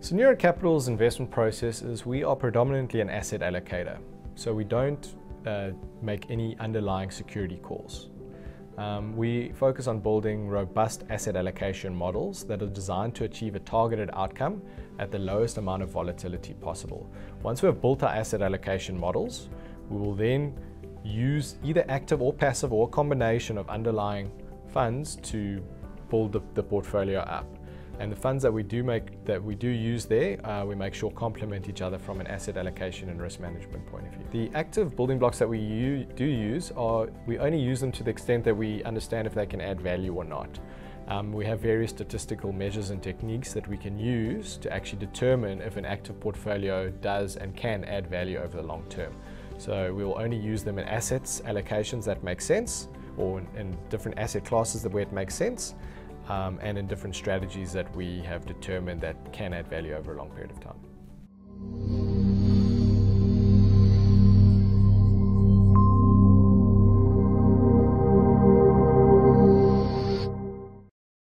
So New Road Capital's investment process is we are predominantly an asset allocator. So we don't uh, make any underlying security calls. Um, we focus on building robust asset allocation models that are designed to achieve a targeted outcome at the lowest amount of volatility possible. Once we have built our asset allocation models, we will then use either active or passive or combination of underlying funds to build the, the portfolio up. And the funds that we do make that we do use there, uh, we make sure complement each other from an asset allocation and risk management point of view. The active building blocks that we do use are we only use them to the extent that we understand if they can add value or not. Um, we have various statistical measures and techniques that we can use to actually determine if an active portfolio does and can add value over the long term. So we will only use them in assets allocations that make sense or in, in different asset classes where it makes sense um, and in different strategies that we have determined that can add value over a long period of time.